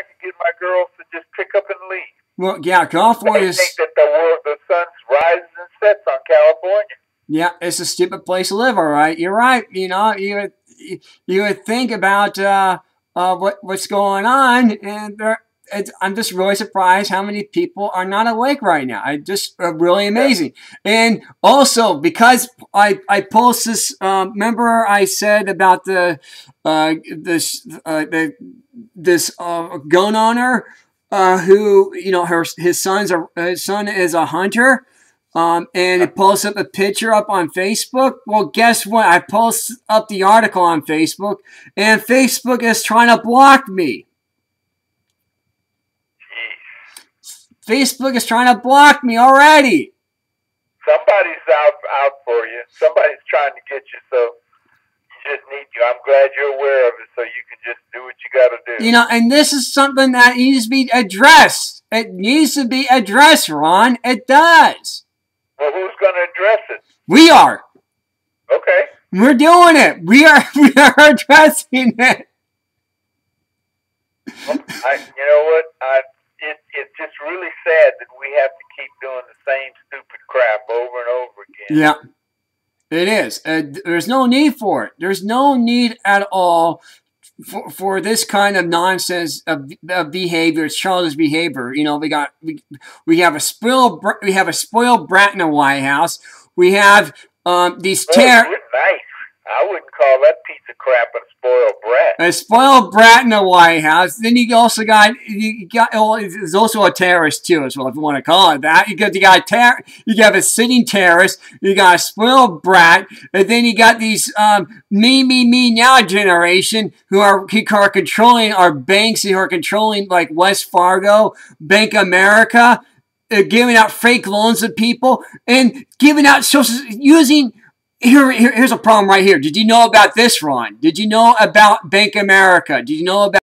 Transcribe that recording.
I could get my girls to just pick up and leave. Well, yeah, They California's think that the world, the sun rises and sets on California. yeah, it's a stupid place to live. All right, you're right. You know, you would you would think about uh, uh, what what's going on, and there. It's, I'm just really surprised how many people are not awake right now. I just uh, really amazing. And also because I I post this. Um, remember I said about the uh, this uh, the this uh, gun owner uh, who you know her his son's a his son is a hunter. Um, and it posts up a picture up on Facebook. Well, guess what? I post up the article on Facebook, and Facebook is trying to block me. Facebook is trying to block me already. Somebody's out out for you. Somebody's trying to get you, so you just need you. I'm glad you're aware of it, so you can just do what you got to do. You know, and this is something that needs to be addressed. It needs to be addressed, Ron. It does. well, who's going to address it? We are. Okay. We're doing it. We are. We are addressing it. I, you know what? I, it, it's just really sad that we have to keep doing the same stupid crap over and over again. Yeah, it is. Uh, there's no need for it. There's no need at all for, for this kind of nonsense of, of behavior. It's childish behavior. You know, we got we, we have a spoiled we have a spoiled brat in the White House. We have um, these Boy, ter- you're nice. I wouldn't call that piece of crap a spoiled brat. a spoiled brat in the White House. Then you also got you got oh, there's also a terrorist too, as well if you want to call it that. You got you got a ter- you got a sitting terrorist. You got a spoiled brat, and then you got these um, me me me now generation who are who are controlling our banks, who are controlling like Wells Fargo, Bank America. Uh, giving out fake loans to people and giving out social using here, here, here's a problem right here. Did you know about this, Ron? Did you know about Bank America? Did you know about